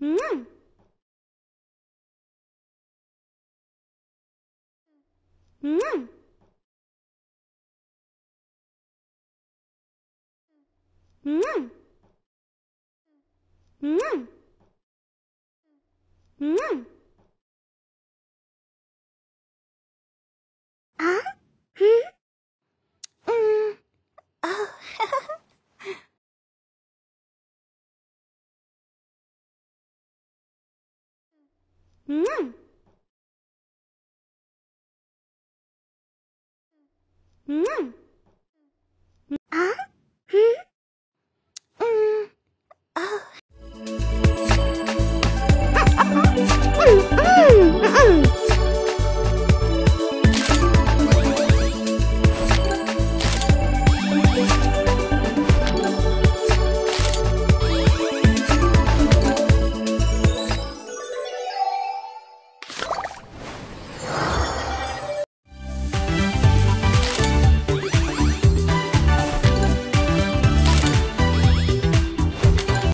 嗯。嗯。嗯。嗯。嗯。うん。うん。